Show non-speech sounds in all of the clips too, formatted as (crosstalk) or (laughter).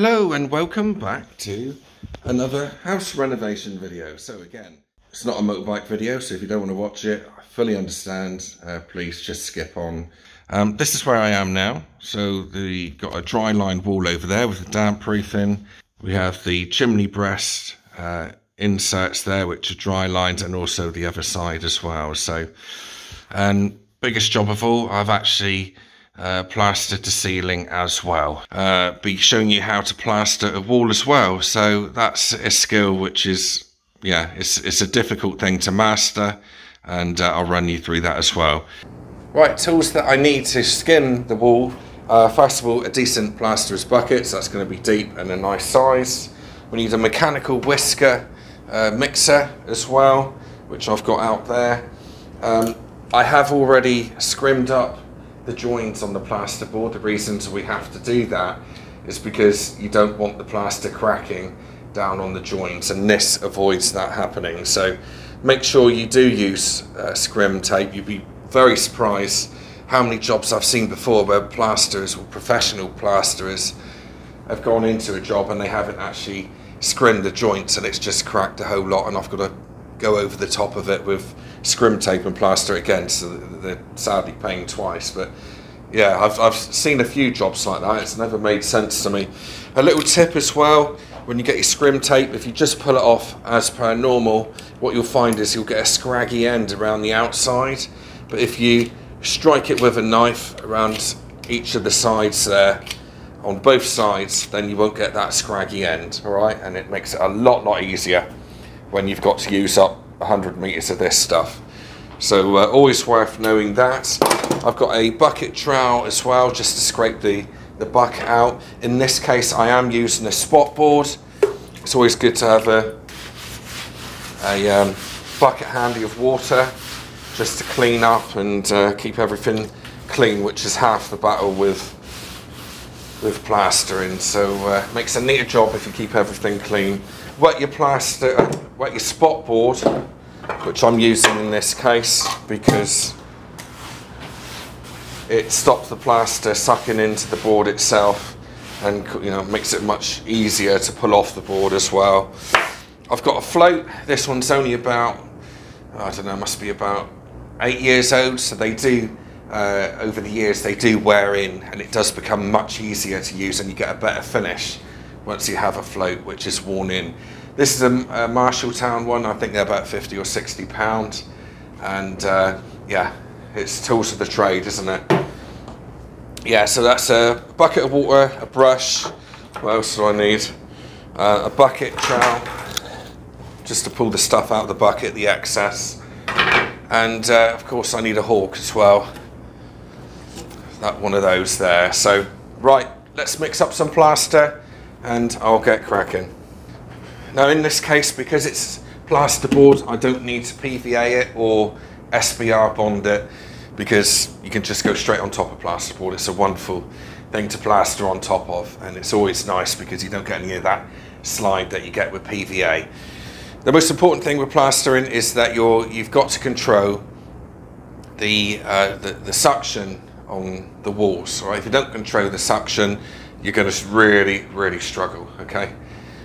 Hello and welcome back to another house renovation video. So again, it's not a motorbike video, so if you don't want to watch it, I fully understand. Uh, please just skip on. Um, this is where I am now. So the got a dry line wall over there with the damp proofing. We have the chimney breast uh, inserts there, which are dry lines, and also the other side as well. So, and biggest job of all, I've actually uh, the ceiling as well. Uh, be showing you how to plaster a wall as well. So that's a skill which is, yeah, it's, it's a difficult thing to master and uh, I'll run you through that as well. Right, tools that I need to skin the wall. First of all, a decent plasterer's bucket, so that's going to be deep and a nice size. We need a mechanical whisker uh, mixer as well, which I've got out there. Um, I have already scrimmed up the joints on the plasterboard. The reasons we have to do that is because you don't want the plaster cracking down on the joints and this avoids that happening. So make sure you do use uh, scrim tape. You'd be very surprised how many jobs I've seen before where plasterers or professional plasterers have gone into a job and they haven't actually scrimmed the joints and it's just cracked a whole lot and I've got to go over the top of it with scrim tape and plaster again so they're sadly paying twice. But yeah I've, I've seen a few jobs like that. It's never made sense to me. A little tip as well when you get your scrim tape if you just pull it off as per normal what you'll find is you'll get a scraggy end around the outside. But if you strike it with a knife around each of the sides there on both sides then you won't get that scraggy end all right? And it makes it a lot lot easier when you've got to use up 100 meters of this stuff. So uh, always worth knowing that. I've got a bucket trowel as well, just to scrape the, the bucket out. In this case, I am using a spot board. It's always good to have a, a um, bucket handy of water, just to clean up and uh, keep everything clean, which is half the battle with with plastering. So uh, makes a neater job if you keep everything clean. Wet your plaster, wet your spot board which I'm using in this case because it stops the plaster sucking into the board itself and you know makes it much easier to pull off the board as well. I've got a float. This one's only about I don't know, must be about eight years old. So they do uh, over the years they do wear in, and it does become much easier to use, and you get a better finish once you have a float which is worn in. This is a, a Marshalltown one. I think they're about 50 or 60 pounds. And uh, yeah, it's tools of the trade, isn't it? Yeah, so that's a bucket of water, a brush. What else do I need? Uh, a bucket trowel, just to pull the stuff out of the bucket, the excess. And uh, of course I need a hawk as well. That one of those there. So, right, let's mix up some plaster and I'll get cracking. Now in this case, because it's plasterboard, I don't need to PVA it or SBR bond it because you can just go straight on top of plasterboard. It's a wonderful thing to plaster on top of and it's always nice because you don't get any of that slide that you get with PVA. The most important thing with plastering is that you're, you've got to control the, uh, the, the suction on the walls. Right? If you don't control the suction, you're going to really, really struggle. Okay,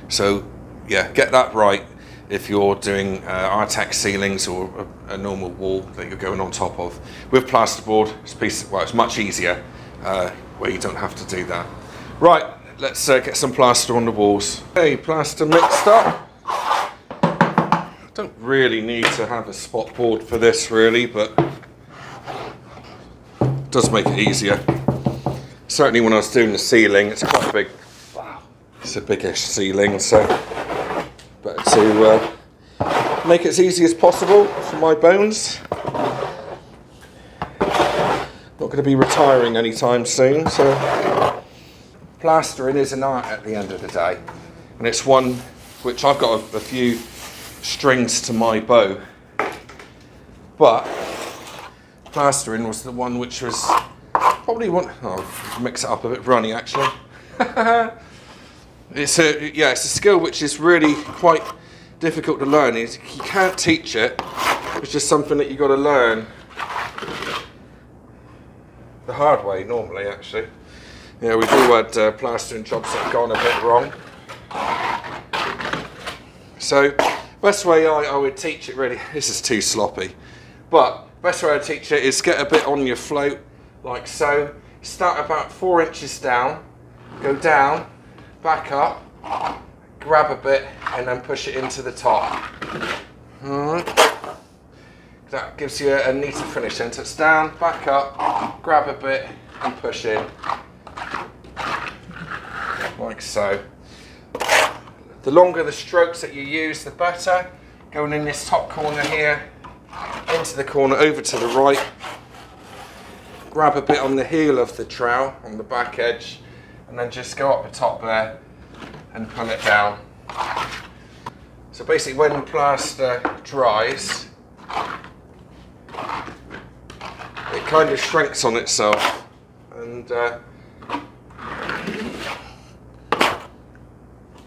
so yeah, get that right if you're doing uh, Artex ceilings or a, a, normal wall that you're going on top of. With plasterboard, it's, piece, well, it's much easier uh, where you don't have to do that. Right, let's uh, get some plaster on the walls. Okay, plaster mixed up. Don't really need to have a spot board for this really, but it does make it easier. Certainly when I was doing the ceiling, it's quite a big, wow, it's a biggish ceiling, so but to uh, make it as easy as possible for my bones. Not going to be retiring anytime soon, so plastering is an art at the end of the day, and it's one which I've got a, a few strings to my bow, but plastering was the one which was probably want, Oh, mix it up a bit runny actually. (laughs) It's a yeah, it's a skill which is really quite difficult to learn. You can't teach it. It's just something that you got to learn the hard way normally. Actually, Yeah, we've all had uh, plastering jobs that have gone a bit wrong. So, best way I, I would teach it really, this is too sloppy, but best way I teach it is get a bit on your float, like so. Start about four inches down, go down, back up, grab a bit, and then push it into the top. Hmm. That gives you a, neater finish. Then so it's down, back up, grab a bit, and push in. Like so. The longer the strokes that you use, the better. Going in this top corner here, into the corner, over to the right. Grab a bit on the heel of the trowel, on the back edge, and then just go up the top there and pull it down. So basically when plaster dries, it kind of shrinks on itself and uh,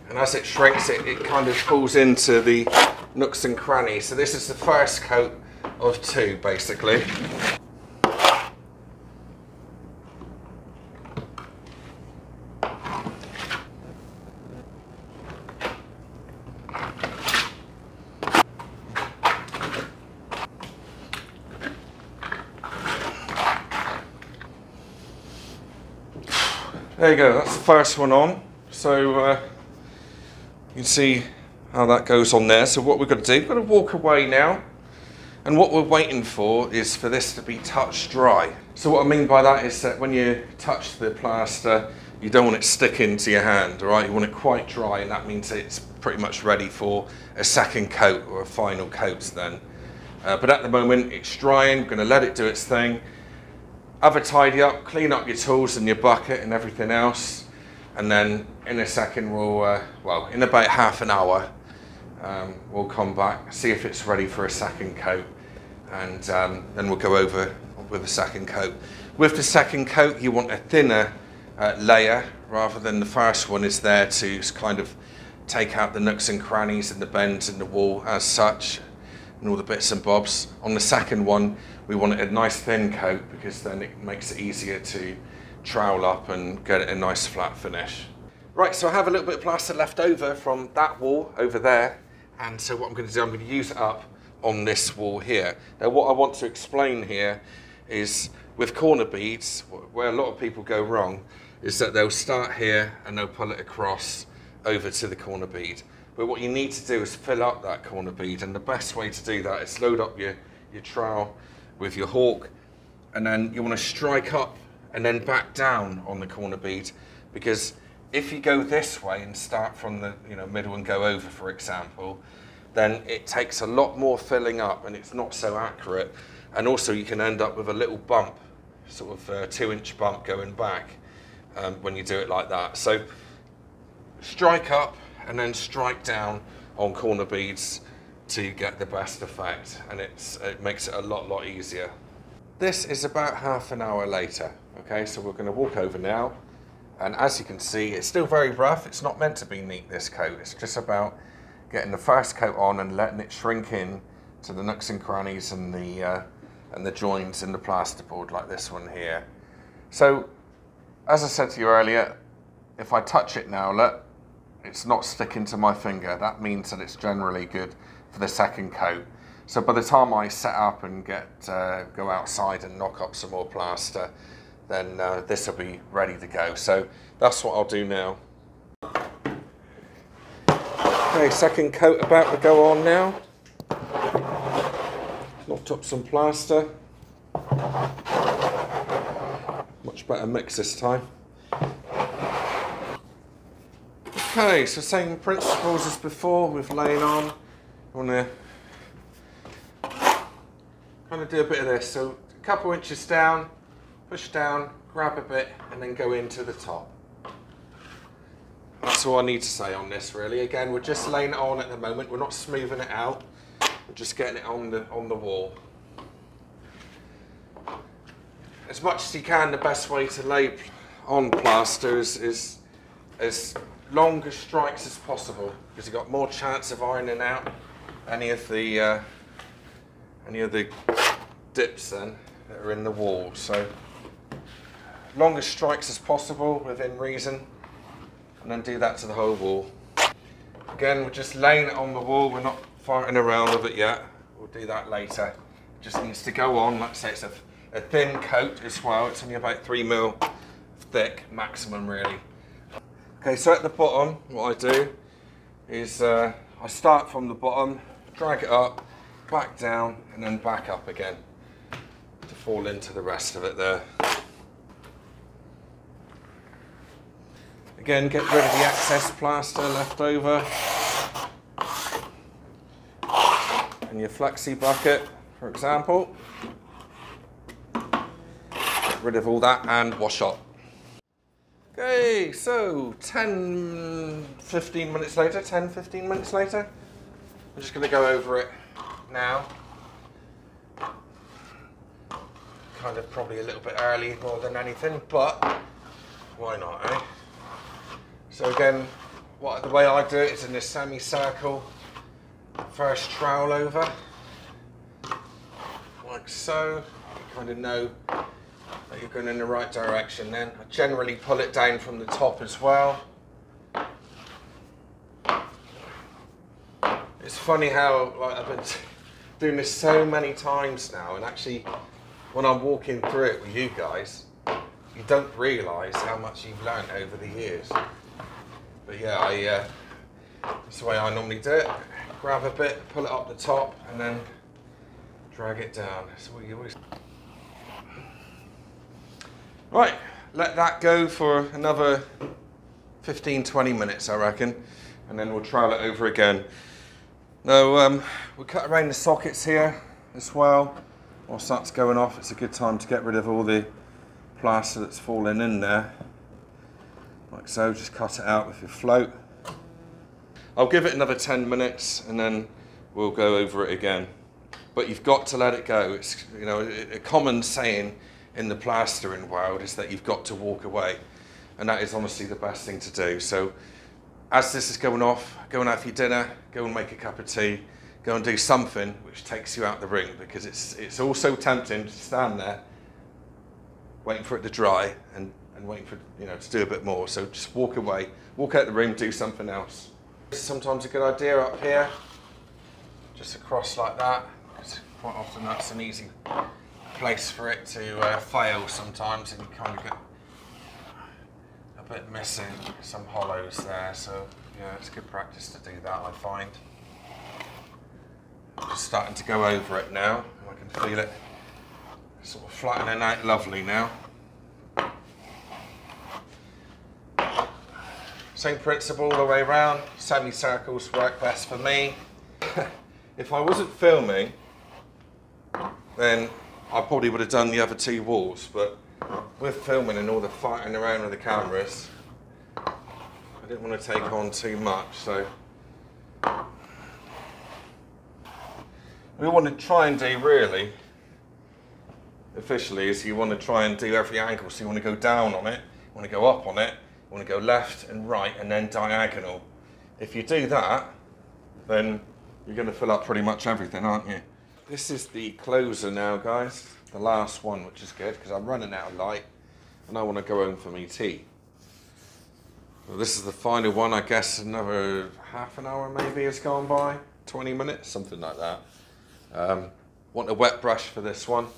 and as it shrinks it, it kind of pulls into the nooks and crannies. So this is the first coat of two basically. There you go, that's the first one on. So uh, you can see how that goes on there. So what we're going to do, we're going to walk away now. And what we're waiting for is for this to be touch dry. So what I mean by that is that when you touch the plaster, you don't want it sticking to your hand, all right? You want it quite dry and that means it's pretty much ready for a second coat or a final coat then. Uh, but at the moment it's drying, we're going to let it do its thing have a tidy up, clean up your tools and your bucket and everything else. And then in a second, we'll, uh, well, in about half an hour, um, we'll come back, see if it's ready for a second coat. And um, then we'll go over with a second coat. With the second coat, you want a thinner uh, layer rather than the first one is there to kind of take out the nooks and crannies and the bends in the wall as such and all the bits and bobs. On the second one, we want a nice thin coat because then it makes it easier to trowel up and get a nice flat finish. Right, so I have a little bit of plaster left over from that wall over there. And so what I'm going to do, I'm going to use it up on this wall here. Now what I want to explain here is with corner beads, where a lot of people go wrong, is that they'll start here and they'll pull it across over to the corner bead. But what you need to do is fill up that corner bead and the best way to do that is load up your, your trowel with your hawk and then you want to strike up and then back down on the corner bead because if you go this way and start from the you know middle and go over for example then it takes a lot more filling up and it's not so accurate. And also you can end up with a little bump sort of a two inch bump going back um, when you do it like that. So strike up and then strike down on corner beads to get the best effect and it's, it makes it a lot, lot easier. This is about half an hour later. Okay, so we're going to walk over now. And as you can see, it's still very rough. It's not meant to be neat, this coat. It's just about getting the first coat on and letting it shrink in to the nooks and crannies and the, uh, and the joints in the plasterboard like this one here. So, as I said to you earlier, if I touch it now, look, it's not sticking to my finger. That means that it's generally good for the second coat. So by the time I set up and get uh, go outside and knock up some more plaster, then uh, this will be ready to go. So that's what I'll do now. Okay, second coat about to go on now. Knocked up some plaster. Much better mix this time. Okay, so same principles as before with laying on want to kind of do a bit of this. So a couple inches down, push down, grab a bit, and then go into the top. That's all I need to say on this really. Again, we're just laying it on at the moment. We're not smoothing it out. We're just getting it on the, on the wall. As much as you can, the best way to lay on plaster is, is as long as strikes as possible because you've got more chance of ironing out any of the uh, any of the dips then that are in the wall. So longest strikes as possible within reason. And then do that to the whole wall. Again, we're just laying it on the wall. We're not fighting around with it yet. We'll do that later. It just needs to go on. I say, it's a, a thin coat as well. It's only about three mil thick, maximum really. Okay, so at the bottom, what I do is uh, I start from the bottom, drag it up, back down, and then back up again to fall into the rest of it there. Again, get rid of the excess plaster left over. And your flexi bucket, for example. Get rid of all that and wash up. Okay, so 10, 15 minutes later, 10, 15 minutes later, I'm just gonna go over it now. Kind of probably a little bit early more than anything, but why not, eh? So again, what the way I do it is in a semicircle, first trowel over, like so. You kind of know that you're going in the right direction then. I generally pull it down from the top as well. Funny how like I've been (laughs) doing this so many times now and actually when I'm walking through it with you guys, you don't realise how much you've learned over the years. But yeah, I, uh, that's the way I normally do it. Grab a bit, pull it up the top and then drag it down. That's what you always Right, let that go for another 15, 20 minutes, I reckon, and then we'll trowel it over again. Now, um, we'll cut around the sockets here as well. Whilst that's going off, it's a good time to get rid of all the plaster that's falling in there. Like so, just cut it out with your float. I'll give it another 10 minutes and then we'll go over it again. But you've got to let it go. It's you know a common saying in the plastering world is that you've got to walk away. And that is honestly the best thing to do. So as this is going off, go and have your dinner, go and make a cup of tea, go and do something which takes you out the ring because it's, it's all so tempting to stand there waiting for it to dry and, and waiting for, you know, to do a bit more. So just walk away, walk out the room, do something else. It's Sometimes a good idea up here, just across like that. Quite often that's an easy place for it to uh, fail sometimes and you kind of get bit missing, some hollows there. So yeah, it's good practice to do that, I find. I'm just starting to go over it now. I can feel it sort of flattening out lovely now. Same principle all the way around. Semicircles work best for me. (laughs) if I wasn't filming, then I probably would have done the other two walls, but with filming and all the fighting around with the cameras, I didn't want to take on too much, so we want to try and do really officially is you want to try and do every angle. So you want to go down on it, you want to go up on it, you want to go left and right and then diagonal. If you do that, then you're going to fill up pretty much everything, aren't you? This is the closer now, guys. The last one, which is good because I'm running out of light and I want to go home for me tea. This is the final one. I guess another half an hour maybe has gone by, 20 minutes, something like that. Um, want a wet brush for this one.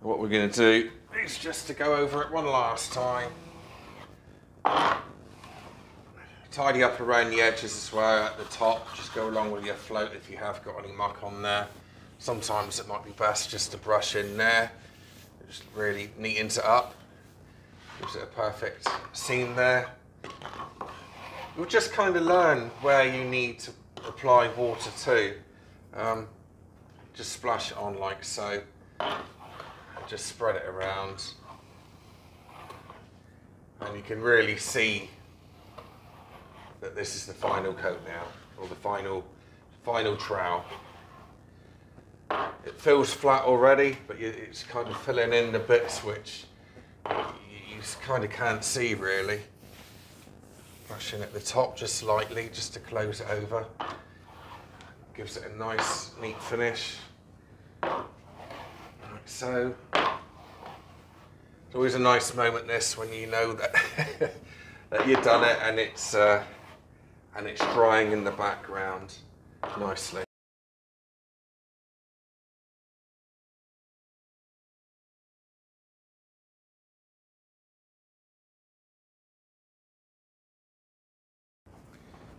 What we're going to do is just to go over it one last time. Tidy up around the edges as well at the top. Just go along with your float if you have got any muck on there. Sometimes it might be best just to brush in there. Just really neatens it up. Gives it a perfect seam there. You'll just kind of learn where you need to apply water to. Um, just splash it on like so. Just spread it around. And you can really see that this is the final coat now, or the final, final trowel. It feels flat already, but it's kind of filling in the bits which you kind of can't see really. Brushing at the top just slightly, just to close it over. Gives it a nice, neat finish. Like so. It's always a nice moment this when you know that (laughs) that you've done it and it's uh, and it's drying in the background nicely.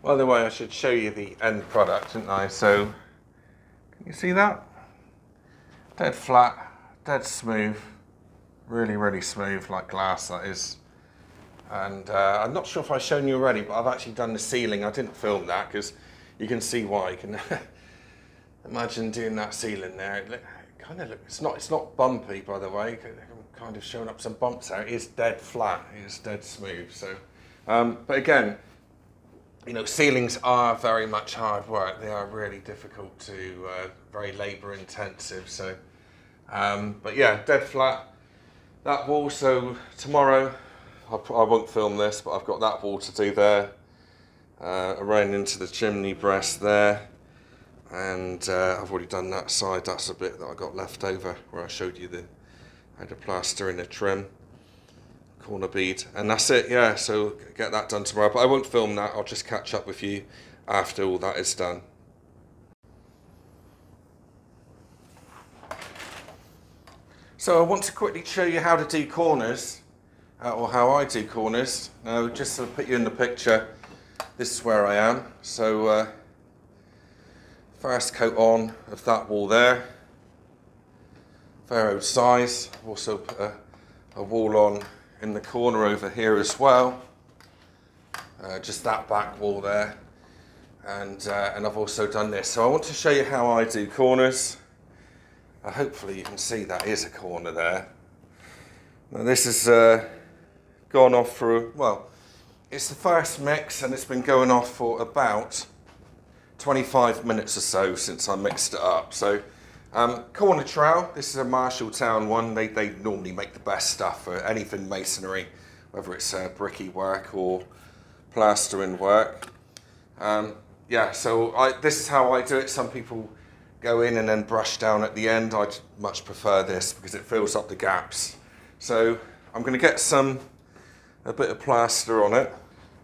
By the way, I should show you the end product, shouldn't I? So, can you see that? Dead flat, dead smooth, really, really smooth, like glass that is. And uh, I'm not sure if I've shown you already, but I've actually done the ceiling. I didn't film that because you can see why. You can (laughs) imagine doing that ceiling there. It, it kind of look, it's not, it's not bumpy, by the way. I'm kind of showing up some bumps there. It is dead flat. It is dead smooth. So, um, but again, you know, ceilings are very much hard work. They are really difficult to, uh, very labour intensive. So, um, but yeah, dead flat. That wall. So tomorrow, I, I won't film this, but I've got that wall to do there. Uh, around into the chimney breast there. And uh, I've already done that side. That's a bit that I got left over where I showed you the had plaster in the trim corner bead and that's it yeah so get that done tomorrow. But I won't film that I'll just catch up with you after all that is done. So I want to quickly show you how to do corners uh, or how I do corners. Now just to put you in the picture this is where I am. So uh, first coat on of that wall there. Fair old size. Also put a, a wall on in the corner over here as well. Uh, just that back wall there. And, uh, and I've also done this. So I want to show you how I do corners. Uh, hopefully you can see that is a corner there. Now this has uh, gone off for, well, it's the first mix and it's been going off for about 25 minutes or so since I mixed it up. So um, corner trowel, this is a Marshalltown one. They, they normally make the best stuff for anything masonry, whether it's uh, bricky work or plastering work. Um, yeah, so I, this is how I do it. Some people go in and then brush down at the end. I much prefer this because it fills up the gaps. So I'm going to get some, a bit of plaster on it,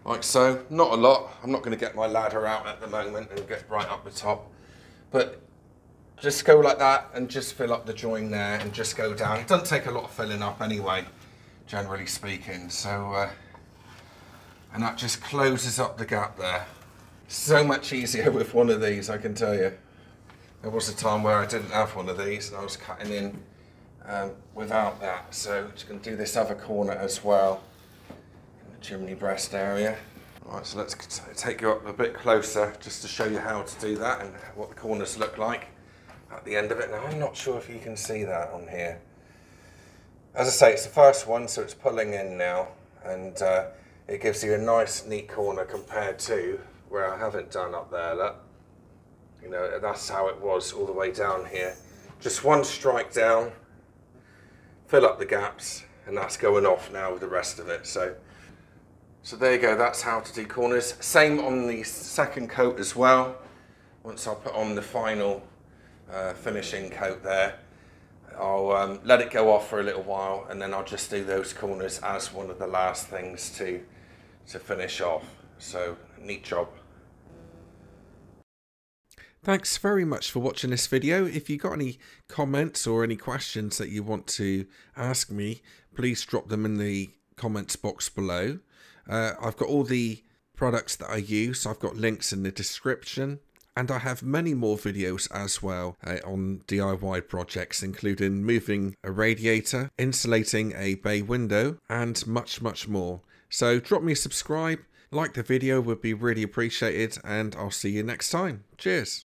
like so. Not a lot. I'm not going to get my ladder out at the moment and get right up the top. But just go like that and just fill up the join there and just go down. It doesn't take a lot of filling up anyway, generally speaking. So, uh, and that just closes up the gap there. So much easier (laughs) with one of these, I can tell you. There was a time where I didn't have one of these and I was cutting in um, without that. So just to do this other corner as well, in the chimney breast area. Right, so let's take you up a bit closer just to show you how to do that and what the corners look like at the end of it. Now, I'm not sure if you can see that on here. As I say, it's the first one, so it's pulling in now, and uh, it gives you a nice, neat corner compared to where I haven't done up there. Look. You know, that's how it was all the way down here. Just one strike down, fill up the gaps, and that's going off now with the rest of it. So, so there you go, that's how to do corners. Same on the second coat as well. Once I put on the final uh, finishing coat there. I'll um, let it go off for a little while and then I'll just do those corners as one of the last things to, to finish off. So, neat job. Thanks very much for watching this video. If you got any comments or any questions that you want to ask me, please drop them in the comments box below. Uh, I've got all the products that I use. I've got links in the description. And I have many more videos as well uh, on DIY projects, including moving a radiator, insulating a bay window, and much, much more. So drop me a subscribe, like the video would be really appreciated, and I'll see you next time. Cheers.